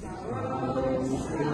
Stars.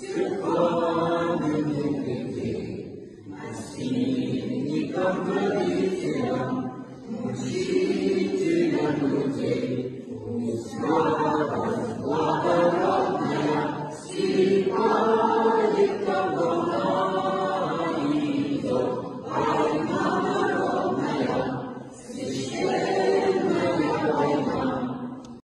Musi nikam